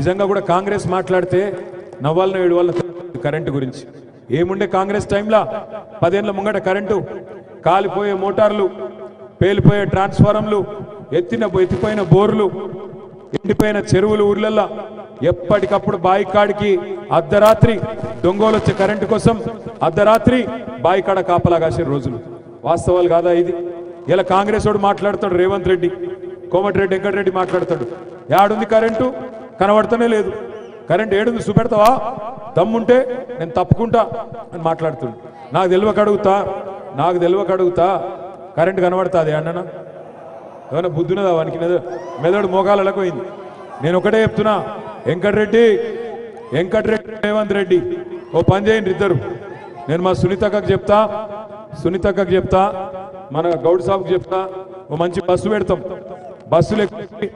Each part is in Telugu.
నిజంగా కూడా కాంగ్రెస్ మాట్లాడితే నవ్వాలను ఏడు వాళ్ళ కరెంటు గురించి. ఏముండే కాంగ్రెస్ టైంలో? పదేళ్ళ ముంగట కరెంటు కాలిపోయే మోటార్లు పేలిపోయే ట్రాన్స్ఫారంలు ఎత్తిన ఎత్తిపోయిన బోర్లు ఎండిపోయిన చెరువులు ఊర్లల్లో ఎప్పటికప్పుడు బాయికాడికి అర్ధరాత్రి దొంగలు వచ్చే కరెంటు కోసం అర్ధరాత్రి బాయికాడ కాపలా కాసే రోజులు. వాస్తవాలు కాదా ఇది? ఇలా కాంగ్రెస్ వాడు మాట్లాడతాడు రేవంత్ రెడ్డి కోమటిరెడ్డి వెంకటరెడ్డి మాట్లాడతాడు. యాడుంది కరెంటు కనబడతనే లేదు. కరెంట్ ఏడుంది చూపెడతావా? దమ్ముంటే నేను తప్పుకుంటా అని మాట్లాడుతుండు. నాకు తెలియక అడుగుతా నాకు తెలియక అడుగుతా కరెంట్ కనబడుతుంది అన్ననా. ఏమైనా బుద్ధున్నదా వానికి? మెదడు మోకాలు పోయింది. నేను ఒకటే చెప్తున్నా వెంకటరెడ్డి వెంకటరెడ్డి రేవంత్ రెడ్డి ఓ పని చేయండి ఇద్దరు. నేను మా సునీతక్కకు చెప్తా సునీతక్కకు చెప్తా మన గౌడ్ సాబ్కి చెప్తా ఓ మంచి బస్సు పెడతాం. బస్సులు ఎక్కి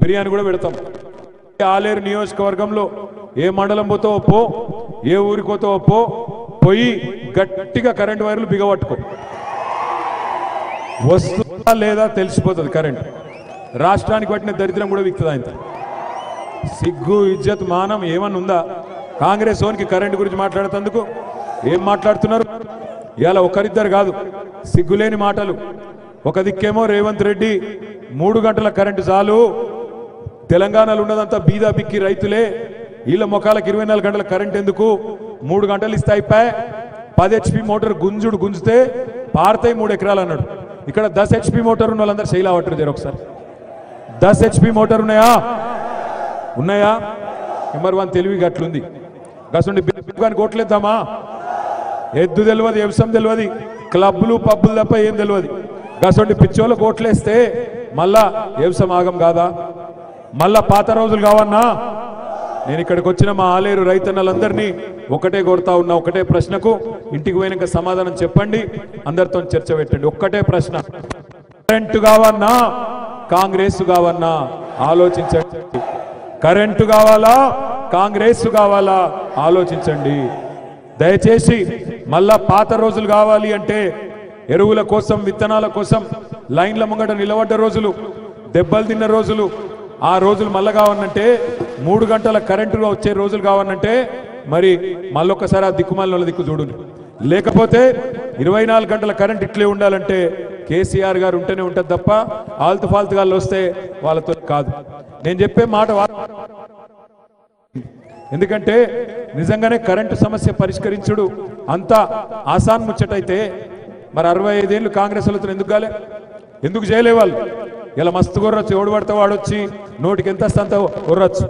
బిర్యానీ కూడా పెడతాం. ఆలేరు నియోజకవర్గంలో ఏ మండలం పోతో పో ఏ ఊరికి పోతావో పో పోయి గట్టిగా కరెంట్ వైర్లు బిగబట్టుకో. వస్తుందా లేదా తెలిసిపోతుంది కరెంట్. రాష్ట్రానికి పట్టిన దరిద్రం కూడా విక్తుంది ఆయన సిగ్గు ఇజ్జత్ మానం ఏమన్నా ఉందా? కాంగ్రెస్ ఓనికి కరెంట్ గురించి మాట్లాడుతందుకు ఏం మాట్లాడుతున్నారు? ఇలా ఒకరిద్దరు కాదు సిగ్గులేని మాటలు. ఒక దిక్కేమో రేవంత్ రెడ్డి మూడు గంటల కరెంటు చాలు. తెలంగాణలో ఉన్నదంతా బీదా బిక్కి రైతులే. వీళ్ళ ముఖాలకు ఇరవై నాలుగు గంటల కరెంట్ ఎందుకు? మూడు గంటలు ఇస్తే అయిపోయి? పది హెచ్పి మోటార్ గుంజుడు గుంజితే పారతాయి మూడు ఎకరాలు అన్నాడు. ఇక్కడ దస్ హెచ్పి మోటార్ ఉన్న వాళ్ళందరూ శైలా పట్టరు జర ఒకసారి. దస్ హెచ్పి మోటార్ ఉన్నాయా? ఉన్నాయా? నెంబర్ వన్ తెలివి గట్లుంది గసుండి కానీ కొట్లేద్దామా ఎద్దు తెలియదు వ్యవసాయం తెలియదు క్లబ్లు పబ్బులు తప్ప ఏం తెలియదు గసండి పిచ్చోళ్ళు కోట్లేస్తే మళ్ళా వ్యవసాయం ఆగం కాదా? మళ్ళా పాత రోజులు కావన్నా? నేను ఇక్కడికి వచ్చిన మా ఆలేరు రైతన్నలందరినీ ఒకటే కొడతా ఉన్నా ఒకటే ప్రశ్నకు. ఇంటికి పోయినాక సమాధానం చెప్పండి అందరితో చర్చ పెట్టండి. ఒక్కటే ప్రశ్న. కరెంటు కావన్నా? కాంగ్రెస్ కావన్నా? ఆలోచించండి. కరెంటు కావాలా? కాంగ్రెస్ కావాలా? ఆలోచించండి. దయచేసి మళ్ళా పాత రోజులు కావాలి అంటే ఎరువుల కోసం విత్తనాల కోసం లైన్ల ముంగట నిలబడ్డ రోజులు దెబ్బలు తిన్న రోజులు ఆ రోజులు మళ్ళా కావాలంటే మూడు గంటల కరెంటుగా వచ్చే రోజులు కావాలంటే మరి మళ్ళొక్కసారి ఆ దిక్కుమాల దిక్కు చూడు. లేకపోతే ఇరవై నాలుగు గంటల కరెంట్ ఇట్లే ఉండాలంటే కేసీఆర్ గారు ఉంటేనే ఉంటుంది తప్ప ఆల్తు ఫాల్తు గాళ్ళు వస్తే వాళ్ళతో కాదు. నేను చెప్పే మాట ఎందుకంటే నిజంగానే కరెంటు సమస్య పరిష్కరించుడు అంత ఆసాన్ ముచ్చటైతే మరి అరవై ఐదేళ్ళు కాంగ్రెస్ వాళ్ళతో ఎందుకు కాలే? ఎందుకు చేయలే వాళ్ళు? ఇలా మస్తు కొర్రొచ్చు ఎవడు పడితే వాడు వచ్చి నోటికి ఎంత అంత కొర్రొచ్చు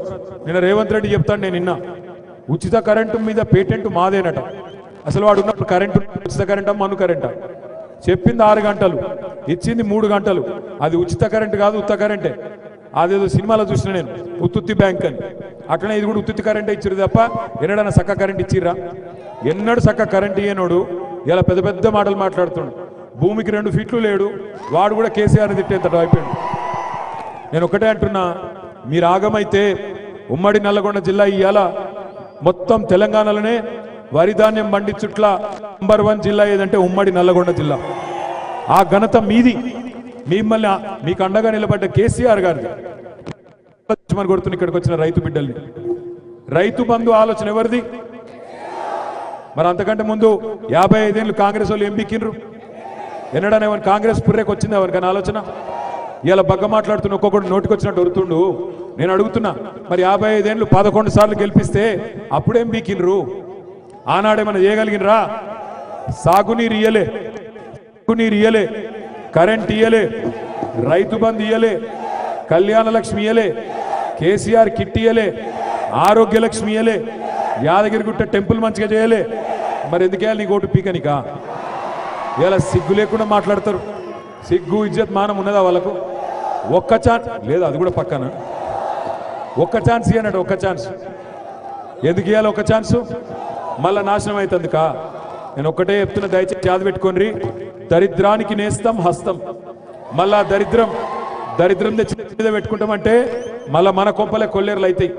నిన్న రేవంత్ రెడ్డి చెప్తాను నేను నిన్న. ఉచిత కరెంటు మీద పేటెంట్ మాదేనట. అసలు వాడు ఉన్నప్పుడు కరెంటు ఉచిత కరెంటా మను కరెంటా? చెప్పింది ఆరు గంటలు ఇచ్చింది మూడు గంటలు. అది ఉచిత కరెంట్ కాదు ఉత్త కరెంటే. అదేదో సినిమాలో చూసిన నేను ఉత్తుత్తి బ్యాంక్ అని. అట్లనే ఇది కూడా ఉత్తుత్తి కరెంటే ఇచ్చిరు తప్ప ఎన్నడన్నా సక్క కరెంట్ ఇచ్చిర్రా? ఎన్నడు సక్క కరెంట్ ఇయ్యనోడు. ఇలా పెద్ద పెద్ద మాటలు మాట్లాడుతున్నాడు భూమికి రెండు ఫీట్లు లేడు. వాడు కూడా కేసీఆర్ తిట్టేంతటి అయిపోయాడు నేను ఒకటే అంటున్నా మీరు ఆగమైతే ఉమ్మడి నల్లగొండ జిల్లా ఇవాళ మొత్తం తెలంగాణలోనే వరి ధాన్యం పండించుట్ల నంబర్ వన్ జిల్లా ఏదంటే ఉమ్మడి నల్లగొండ జిల్లా. ఆ ఘనత మీది. మిమ్మల్ని మీకు అండగా నిలబడ్డ కేసీఆర్ గారిది. కొడుతున్న ఇక్కడికి వచ్చిన రైతు బిడ్డల్ని. రైతు బంధు ఆలోచన ఎవరిది? మరి అంతకంటే ముందు యాభై ఐదేళ్ళు కాంగ్రెస్ వాళ్ళు ఏం బిక్కిండ్రు? ఎన్నడన్నా ఎవరి కాంగ్రెస్ పుర్రేకి వచ్చింది ఎవరికైనా ఆలోచన? ఇలా బగ్గ మాట్లాడుతున్న ఒక్కొక్కడు నోటికి వచ్చినట్టు వరుతుండు నేను అడుగుతున్నా మరి యాభై ఐదేళ్ళు పదకొండు సార్లు గెలిపిస్తే అప్పుడేం బీకినరు ఆనాడేమైనా చేయగలిగినరా? సాగునీరు ఇయ్యలే సాగునీరు ఇయ్యలే కరెంట్ ఇయ్యలే రైతు బంధు ఇయ్యలే కళ్యాణ లక్ష్మి ఇయ్యలే కేసీఆర్ కిట్ ఇయ్యలే ఆరోగ్య లక్ష్మి ఇయ్యలే యాదగిరిగుట్ట టెంపుల్ మంచిగా చేయలే. మరి ఎందుకేయాలి నీ ఓటు పీకనికా? ఇలా సిగ్గు లేకుండా మాట్లాడతారు. సిగ్గు ఇజ్జత్ మానం ఉన్నదా వాళ్ళకు? ఒక్క ఛాన్స్. లేదు అది కూడా పక్కన. ఒక్క ఛాన్స్ ఇవ్వనట్టు ఒక్క ఛాన్స్. ఎందుకు ఇవ్వాలి ఒక్క ఛాన్సు? మళ్ళా నాశనం అవుతుంది కా నేను ఒక్కటే చెప్తున్నా దయచేసి యాద పెట్టుకోండి. దరిద్రానికి నేస్తాం హస్తం. మళ్ళా దరిద్రం దరిద్రం తెచ్చి మీద పెట్టుకుంటామంటే మళ్ళా మన కొంపలే కొల్లేరులు అవుతాయి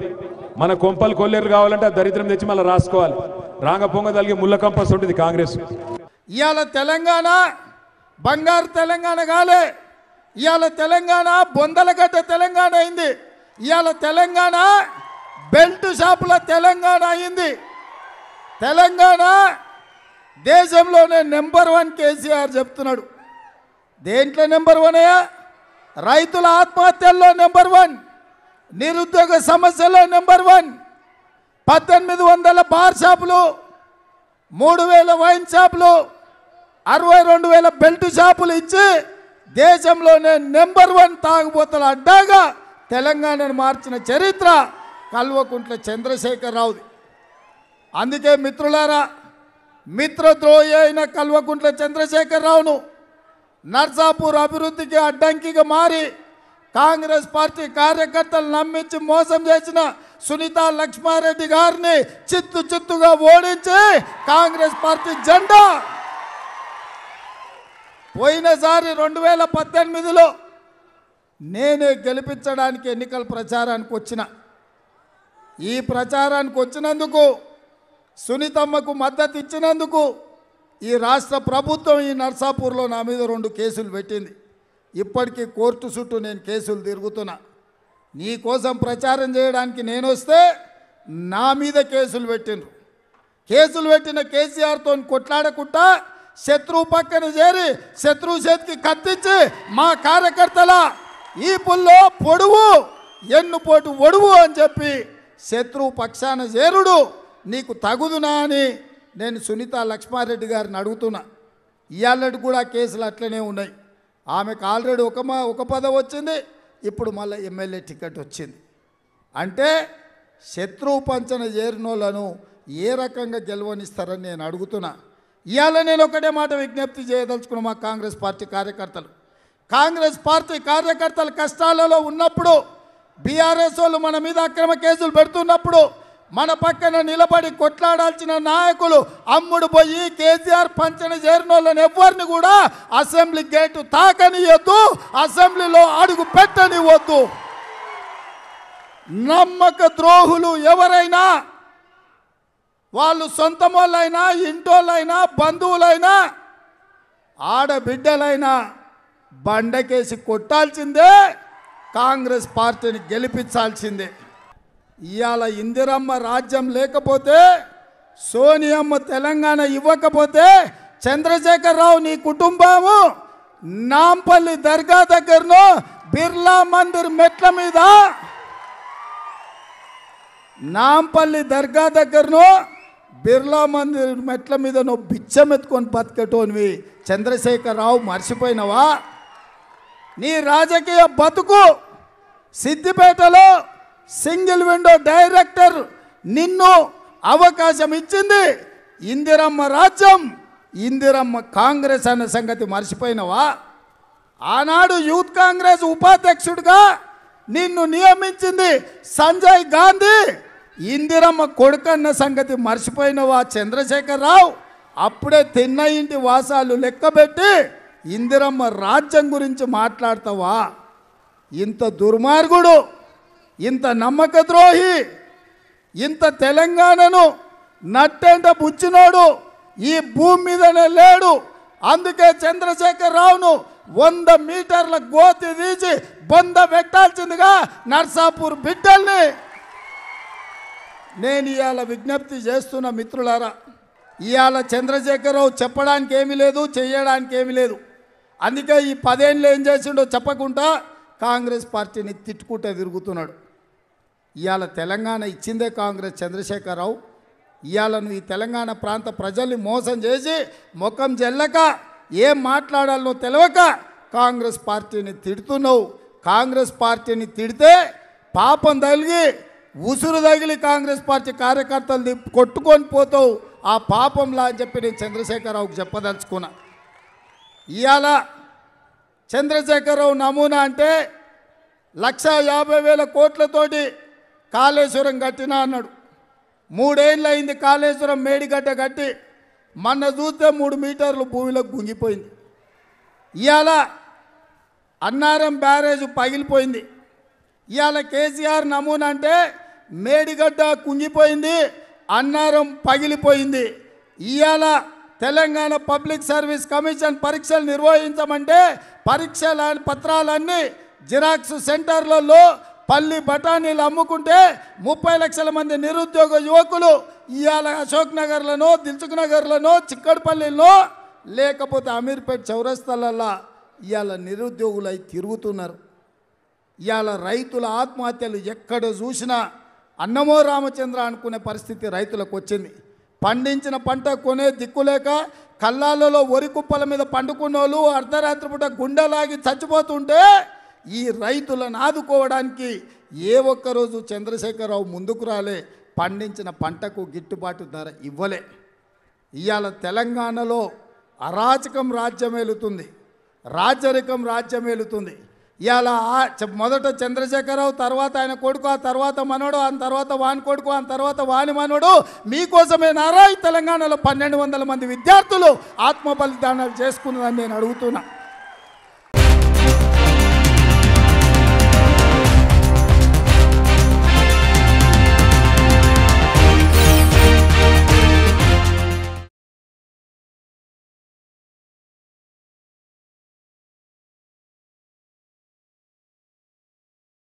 మన కొంపలు కొల్లేరు కావాలంటే ఆ దరిద్రం తెచ్చి మళ్ళీ రాసుకోవాలి. రాంగ పొంగ తలిగే ముళ్ళ కంపస్ ఉంటుంది కాంగ్రెస్. ఇవాళ తెలంగాణ బంగారు తెలంగాణ కాలే. ఇవాళ తెలంగాణ బొందలగడ్డ తెలంగాణ అయింది. ఇవాళ తెలంగాణ బెల్ట్ షాపుల తెలంగాణ అయింది. తెలంగాణ దేశంలోనే నెంబర్ వన్ కేసీఆర్ చెప్తున్నాడు. దేంట్లో నెంబర్ వన్ అయ్యా? రైతుల ఆత్మహత్యల్లో నెంబర్ వన్ నిరుద్యోగ సమస్యలో నెంబర్ వన్. పద్దెనిమిది వందల బార్ షాపులు మూడు వేల వైన్ షాపులు అరవై రెండు వేల బెల్ట్ షాపులు ఇచ్చి దేశంలోనే నెంబర్ వన్ తాగుబోతల అడ్డాగా తెలంగాణను మార్చిన చరిత్ర కల్వకుంట్ల చంద్రశేఖరరావుది. అందుకే మిత్రులారా మిత్రద్రోహి అయిన కల్వకుంట్ల చంద్రశేఖరరావును నర్సాపూర్ అభివృద్ధికి అడ్డంకిగా మారి కాంగ్రెస్ పార్టీ కార్యకర్తలు నమ్మించి మోసం చేసిన సునీత లక్ష్మారెడ్డి గారిని చిత్తు చిత్తుగా ఓడించి కాంగ్రెస్ పార్టీ జెండా. పోయినసారి రెండు వేల పద్దెనిమిదిలో నేనే గెలిపించడానికి ఎన్నికల ప్రచారానికి వచ్చిన. ఈ ప్రచారానికి వచ్చినందుకు సునీతమ్మకు మద్దతు ఇచ్చినందుకు ఈ రాష్ట్ర ప్రభుత్వం ఈ నర్సాపూర్లో నా మీద రెండు కేసులు పెట్టింది. ఇప్పటికీ కోర్టు చుట్టూ నేను కేసులు తిరుగుతున్నా. నీ కోసం ప్రచారం చేయడానికి నేను వస్తే నా మీద కేసులు పెట్టిండ్రు. కేసులు పెట్టిన కేసీఆర్తో కొట్లాడకుండా శత్రువు పక్కన చేరి శత్రువు చేతికి కత్తించి మా కార్యకర్తల ఈ పుల్లో పొడువు ఎన్నుపోటు ఒడువు అని చెప్పి శత్రువు పక్షాన చేరుడు నీకు తగుదునా అని నేను సునీత లక్ష్మారెడ్డి గారిని అడుగుతున్నా. ఇవాళటి కూడా కేసులు అట్లనే ఉన్నాయి. ఆమెకు ఆల్రెడీ ఒక మా ఒక పదవి వచ్చింది. ఇప్పుడు మళ్ళీ ఎమ్మెల్యే టికెట్ వచ్చింది. అంటే శత్రువు పంచన చేరినోళ్ళను ఏ రకంగా గెలవనిస్తారని నేను అడుగుతున్నా. ఇవాళ నేను ఒకటే మాట విజ్ఞప్తి చేయదలుచుకున్న మా కాంగ్రెస్ పార్టీ కార్యకర్తలు. కాంగ్రెస్ పార్టీ కార్యకర్తలు కష్టాలలో ఉన్నప్పుడు బీఆర్ఎస్ వాళ్ళు మన మీద అక్రమ కేసులు పెడుతున్నప్పుడు మన పక్కన నిలబడి కొట్లాడాల్సిన నాయకులు అమ్ముడు పోయి కేసీఆర్ పంచన చేరిన వాళ్ళని ఎవరిని కూడా అసెంబ్లీ గేటు తాకనియొద్దు అసెంబ్లీలో అడుగు పెట్టనివ్వద్దు నమ్మక ద్రోహులు ఎవరైనా వాళ్ళు సొంత వాళ్ళైనా ఇంటోళ్ళైనా బంధువులైనా ఆడబిడ్డలైనా బండకేసి కొట్టాల్సిందే కాంగ్రెస్ పార్టీని గెలిపించాల్సిందే. ఇవాళ ఇందిరమ్మ రాజ్యం లేకపోతే సోనియమ్మ తెలంగాణ ఇవ్వకపోతే చంద్రశేఖరరావు నీ కుటుంబము నాంపల్లి దర్గా దగ్గరను బిర్లా మందిర్ మెట్ల మీద. నాంపల్లి దర్గా దగ్గరను బిర్లా మందిర్ మెట్ల మీద నువ్వు బిచ్చం ఎత్తుకొని బతికటోనివి చంద్రశేఖరరావు మర్చిపోయినవా? నీ రాజకీయ బతుకు సిద్దిపేటలో సింగిల్ విండో డైరెక్టర్ నిన్ను అవకాశం ఇచ్చింది. ఇందిరమ్మ రాజ్యం ఇందిరమ్మ కాంగ్రెస్ అన్న సంగతి మర్చిపోయినవా? ఆనాడు యూత్ కాంగ్రెస్ ఉపాధ్యక్షుడిగా నిన్ను నియమించింది సంజయ్ గాంధీ. ఇందిరమ్మ కొడుకన్న సంగతి మర్చిపోయినవా చంద్రశేఖరరావు? అప్పుడే తిన్న ఇంటి వాసాలు లెక్కబెట్టి ఇందిరమ్మ రాజ్యం గురించి మాట్లాడతావా? ఇంత దుర్మార్గుడు ఇంత నమ్మక ద్రోహి ఇంత తెలంగాణను నట్టేంట బుచ్చినోడు ఈ భూమి మీదనే లేడు. అందుకే చంద్రశేఖర్ రావును వంద మీటర్ల గోతి తీసి బొంద పెట్టాల్సిందిగా నర్సాపూర్ బిడ్డల్ని నేను ఇవాళ విజ్ఞప్తి చేస్తున్న మిత్రులారా ఇవాళ చంద్రశేఖరరావు చెప్పడానికి ఏమీ లేదు చేయడానికి ఏమీ లేదు. అందుకే ఈ పదేళ్ళు ఏం చేసిండో చెప్పకుండా కాంగ్రెస్ పార్టీని తిట్టుకుంటే తిరుగుతున్నాడు. ఇవాళ తెలంగాణ ఇచ్చిందే కాంగ్రెస్ చంద్రశేఖరరావు. ఇవాళ నువ్వు ఈ తెలంగాణ ప్రాంత ప్రజల్ని మోసం చేసి ముఖం చెల్లక ఏం మాట్లాడాలో తెలియక కాంగ్రెస్ పార్టీని తిడుతున్నావు. కాంగ్రెస్ పార్టీని తిడితే పాపం తగిలి ఉసురు తగిలి కాంగ్రెస్ పార్టీ కార్యకర్తలు కొట్టుకొని పోతావు. ఆ పాపంలా అని చెప్పి నేను చంద్రశేఖరరావుకి చెప్పదలుచుకున్నా. ఇవాళ చంద్రశేఖరరావు నమూనా అంటే లక్ష యాభై వేల కోట్లతోటి కాళేశ్వరం కట్టినా అన్నాడు. మూడేళ్ళు అయింది కాళేశ్వరం మేడిగడ్డ కట్టి మొన్న చూస్తే మూడు మీటర్లు భూమిలోకి గుంగిపోయింది. ఇవాళ అన్నారం బ్యారేజ్ పగిలిపోయింది. ఇవాళ కేసీఆర్ నమూనా అంటే మేడిగడ్డ కుంగిపోయింది అన్నారం పగిలిపోయింది. ఇవాళ తెలంగాణ పబ్లిక్ సర్వీస్ కమిషన్ పరీక్షలు నిర్వహించమంటే పరీక్షల పత్రాలన్నీ జిరాక్స్ సెంటర్లలో పల్లి బఠానీలు అమ్ముకుంటే ముప్పై లక్షల మంది నిరుద్యోగ యువకులు ఇవాళ అశోక్ నగర్లను దిల్సుఖ్ నగర్లను చిక్కడపల్లిలో లేకపోతే అమీర్పేట్ చౌరస్తలల్లో ఇవాళ నిరుద్యోగులై తిరుగుతున్నారు. ఇవాళ రైతుల ఆత్మహత్యలు ఎక్కడ చూసినా అన్నమో రామచంద్ర అనుకునే పరిస్థితి రైతులకు వచ్చింది పండించిన పంట కొనే దిక్కులేక కల్లాలలో వరి కుప్పల మీద పండుకున్న వాళ్ళు అర్ధరాత్రి పూట గుండెలాగి చచ్చిపోతుంటే ఈ రైతులను ఆదుకోవడానికి ఏ ఒక్కరోజు చంద్రశేఖరరావు ముందుకు రాలే పండించిన పంటకు గిట్టుబాటు ధర ఇవ్వలే. ఇవాళ తెలంగాణలో అరాచకం రాజ్యమేలుతుంది రాజరికం రాజ్యమేలుతుంది. ఇవాళ చ- మొదట చంద్రశేఖరరావు తర్వాత ఆయన కొడుకు ఆ తర్వాత మనోడు ఆ తర్వాత వాని కొడుకు ఆ తర్వాత వాని మనోడు మీకోసమే నారా ఈ తెలంగాణలో పన్నెండు వందల మంది విద్యార్థులు ఆత్మ బలిదానాలు చేసుకున్నదని నేను అడుగుతున్నా.